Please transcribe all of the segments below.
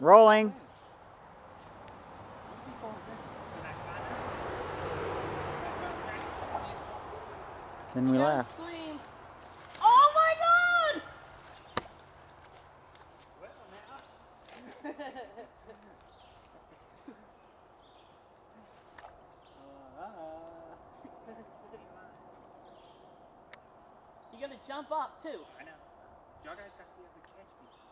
Rolling. Then we laugh. Scream. Oh my god! you gotta jump up too. I know. Y'all guys got to be able to catch me.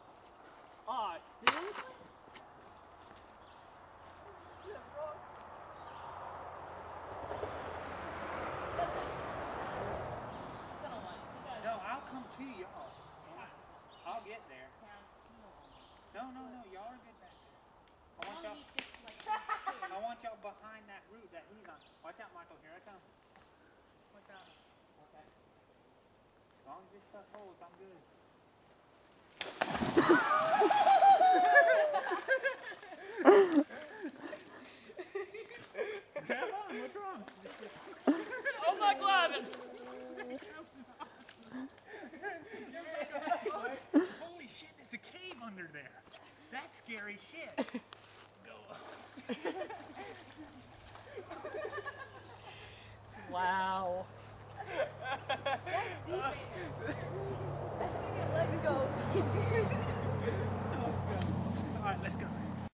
I'll come to y'all. I'll get there. No, no, no. Y'all are back there. I want y'all. I want y'all behind that root that he's on. Watch out, Michael. Here I come. Watch out. Okay. As long as this stuff holds, I'm good. Come on, what's wrong? My! Holy shit, there's a cave under there. That's scary shit. Wow.